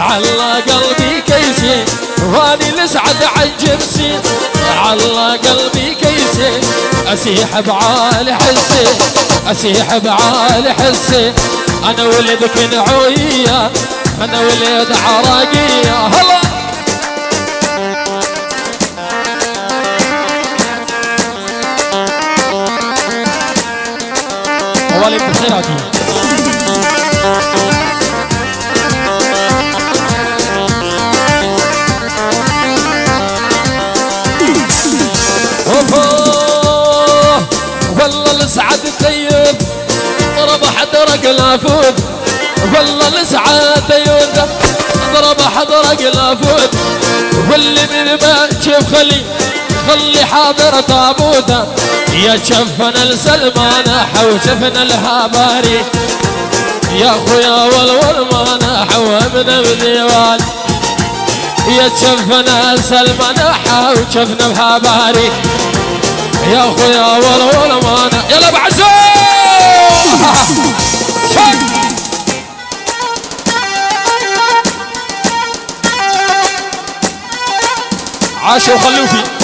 على قلبي كيسي وأني لسعد عن جنسي على قلبي كيسي أسيح بعالي حسي أسيح بعالي حسي. أنا ولدك نعويه أنا ولد عراقية. هلا! مواليد بخيراتي حدرق الافود والله السعد طيب ضرب حدرق الافود واللي من ما شوف خلي خلي حاضر تابوته يا شفنا السلمان حوشفنا الهباري يا خويا والول ما نحو من الديوان. يا شفنا سلمان حوشفنا بهباري يا خويا والول ما يلا بعزو عاشوا وخلوا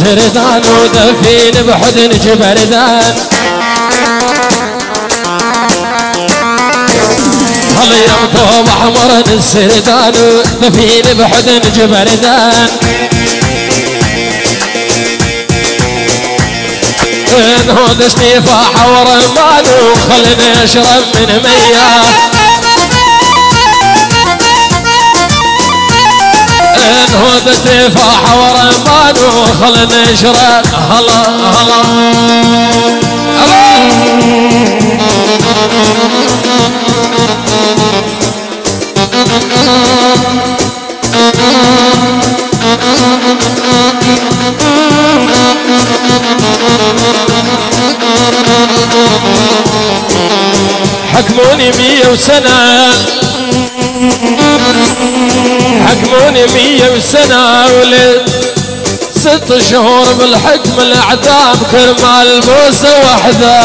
السردان ودفين بحضن جبردان هلا ينطب أحمر السردان ودفين بحضن جبردان وين هو دشتي فاح ورمان وخلني اشرب من مياه. ان هود تفاح ورمان وخل نشرب هلا هلا حكموني مية وسنة. حكموني مية وسنة ولد. ست شهور بالحكم الأعدام كرمال بوسة وحدة.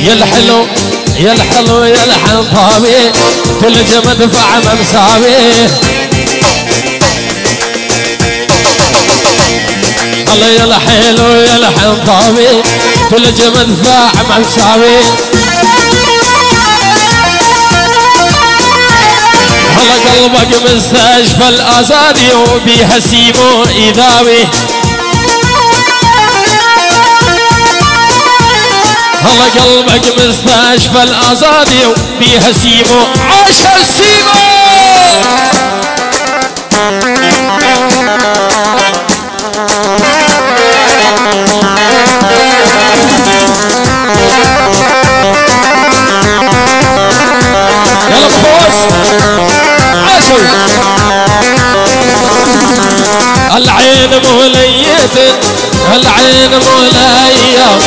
يا الحلو يا الحلو يا الحنطامي كل جمد فعم مساوي الله يا الحلو يا الحنطامي كل جمد فعم مساوي هلا قلبك مستشفى الازادي وبيها سيبو ايذاوي هلا قلبك مستشفى الازادي وبيها سيبو عاش السيبو العين مولية العين مولايا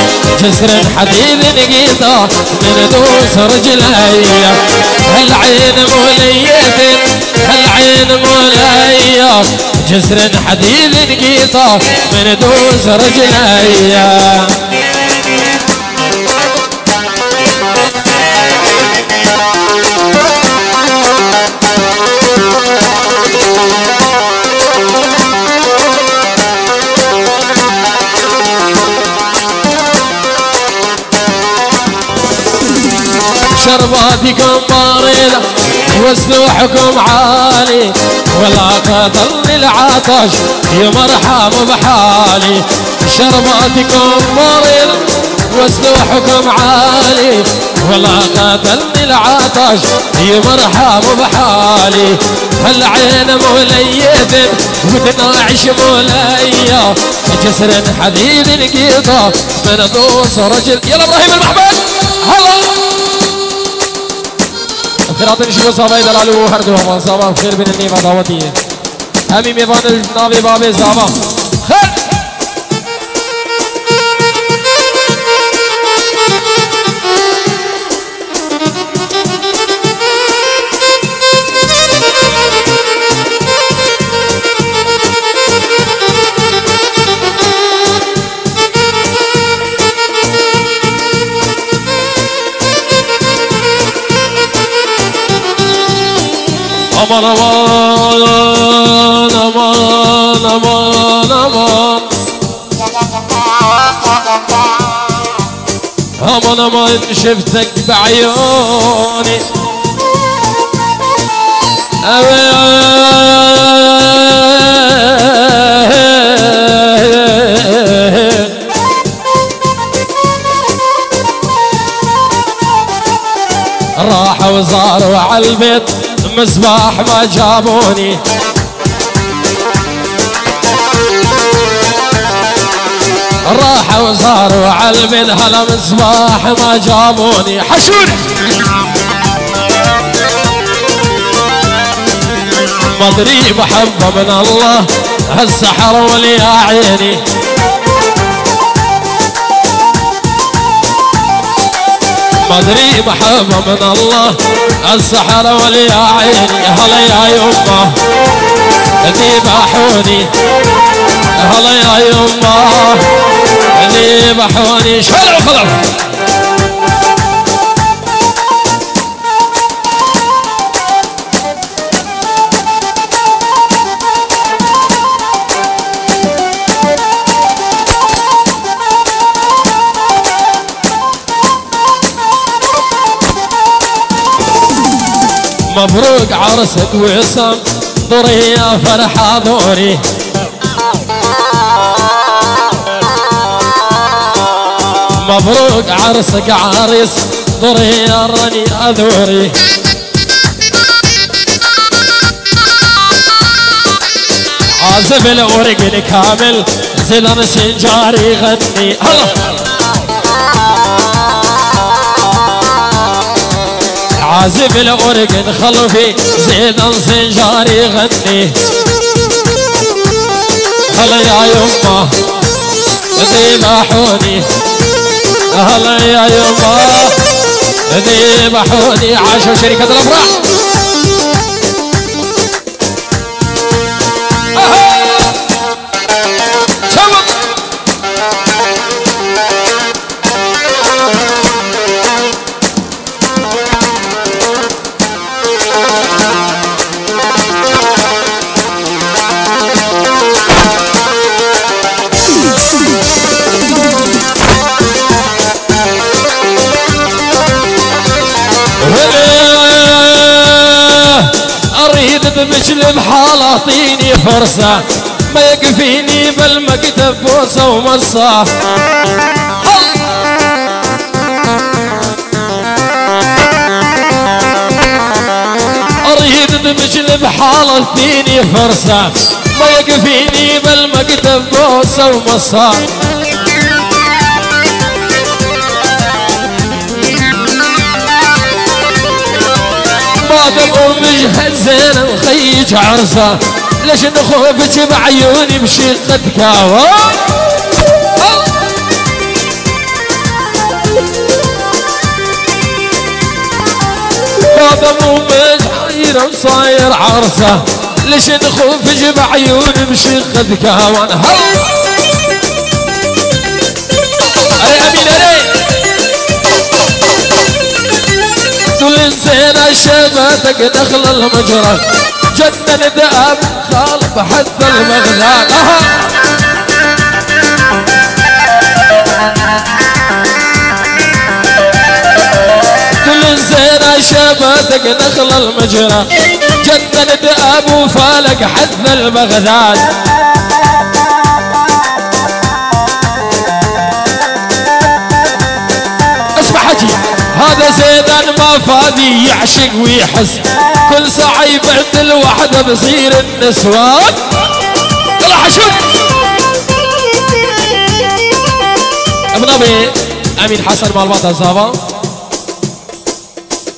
جسر حديد نقيطة من دوس رجليا العين مولية العين مولايا جسر حديد نقيطة من دوس رجليا شرباتكم باردة وسلوحكم عالي ولا قتل العطش يا مرحب بحالي. شرباتكم باردة وسلوحكم عالي ولا قتل العطش يا مرحب بحالي. هالعين مولية ودناعش مولية جسر حديد القيطة من دوس رجل. يلا إبراهيم المحمد هلا! بخيرات نشوفوا صابي دلالو هردو همان صابا بخير بين النيمة دعوتي. همي ميفان النابي بابي صابا خير! مروان أمان أمان أمان أمان أمان شفتك بعيوني راح وزار وعلى مصباح ما جابوني. راحوا وصاروا على هلا مصباح ما جابوني. حشوني. مدري محبة من الله هالسحر ولي عيني. مدري محبة من الله. السحر واليا عيني هلا يا يمه ذبحوني هلا يا يمه ذبحوني شلو خلاص. مبروك عرسك وصل ضري يا فرحة ضوري مبروك عرسك عريس ضري يا رني أذوري. عازف الورق الكامل زلان سنجاري غني. الله. عازف الأورق خلفي زيد السنجاري غني. هلا يا يما ذبحوني هلا يا يما ذبحوني عاشوا شركة الأفراح. بمثل بحال اعطيني فرصة ما يكفيني بالمكتب بوسة ومصة أريد بمثل بحال اعطيني فرصة ما يكفيني بالمكتب بوسة ومصة زين الخيج عرسة. ليش نخوفك بعيوني بشقة كاوى بابا مو مجحير وصاير عرسة. ليش نخوفك بعيوني بشقة كاوى أي أمين عليك زين شبتك دخل المجرى. جنن ذئب خالف حتى المغزال كل دخل المجرى. جنن ذئب وفالك حتى البغداد هذا زيدان ما فاضي يعشق ويحس. كل ساعة يبعد الوحدة بصير النسوان. يلا حشوف. ابن ابي أمين حسن مال بطل صابا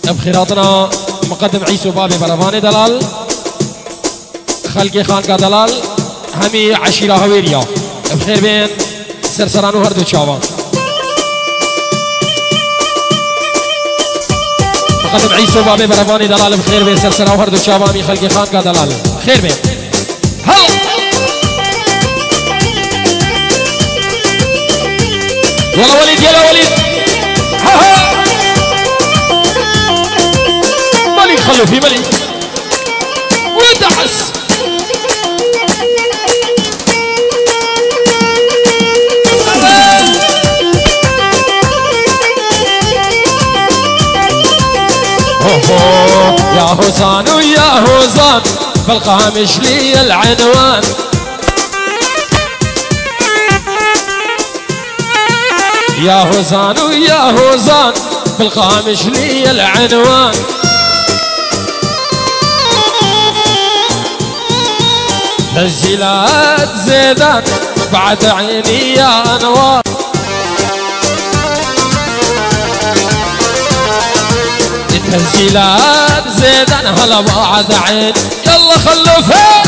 بخيراتنا مقدم عيسو بابي برفاني دلال. خلقي خان دلال. همي عشيرة هويريا. بخير بين سرسران وهردو تشاوان فقط عیسی بابه بروانی دلال خیر بی سر سر و هر دو چاوامی خان کا دلال. خیر بی. ولی وليد ولی وليد ها ها! ملی خلوفی ملی. هوزان بالقامش لي العنوان. يا هوزان ويا هوزان بالقامش لي العنوان. تسجيلات زيدان بعد عيني يا أنوار. تسجيلات زيدان هلا بعد عين يلا خلفها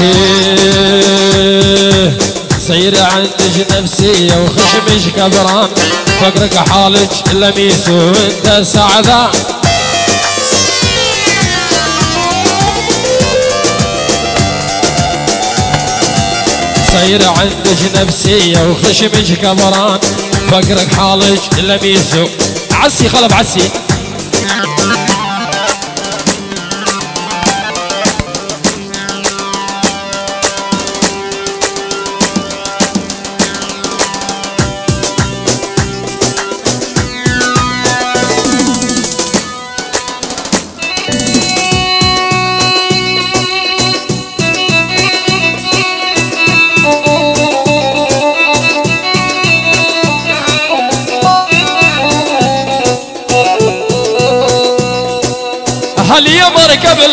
إيه صير عندك نفسية وخشمش كبران. فقرك حالك لميس وانت سعدان. صير عندك نفسية وخشمك كبران. فقرك حالك لميسو عسي خلف عسي.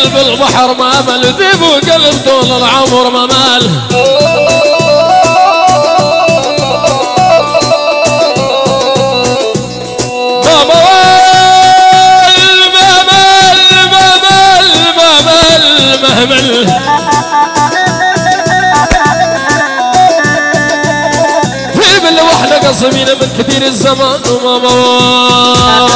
يمر قبل بالبحر ما مل ذيب وقلب طول العمر ما ما مال في بالوحدة قصمين من كثير الزمان وما مال.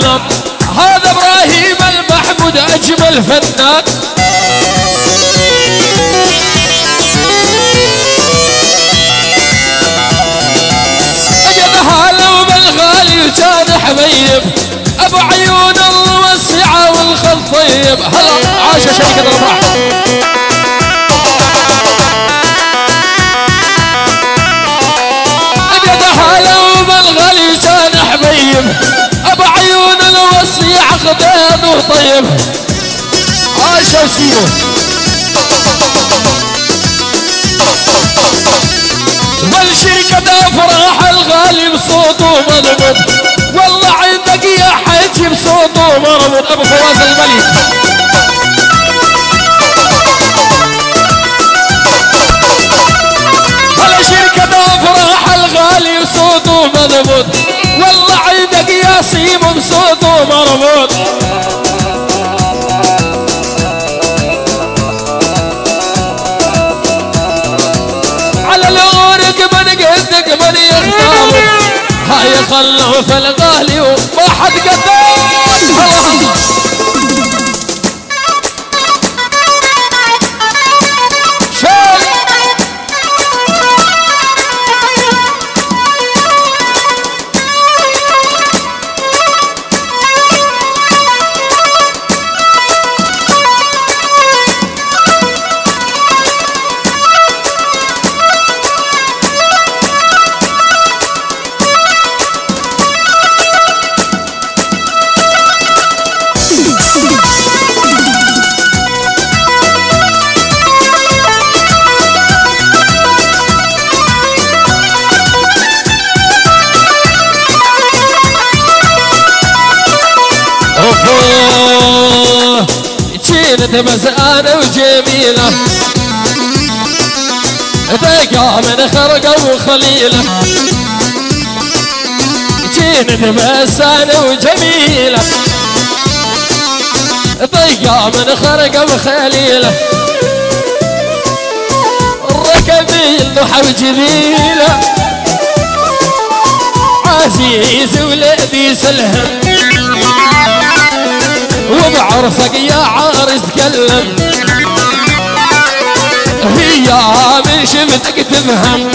زعلان هذا إبراهيم المحمود أجمل فنان ابيض هلا وبالغالي وكان حبيب أبو عيون الوسعه والخل طيب. هلا عاش شركه الافراح ابيض هلا وبالغالي ابو عيون خدين وطيب. عاش وسيبه. والشركة أفراح الغالي بصوته مضبوط والله عندك يا حجي بصوته مربوط أبو فواز الملك. مربوط على الورق من قدك من يختار. هاي خلوا في الغالي وما حد قدام بس أنا وجميلة. ذاقا من خرقة وخليلة. جيت بس أنا وجميلة. ضيقة من خرقة وخليلة. ركبي الضحى وجميله عزيز ولذيذ الهم. وبعرسك يا عارس تكلم. هي من شفتك تفهم.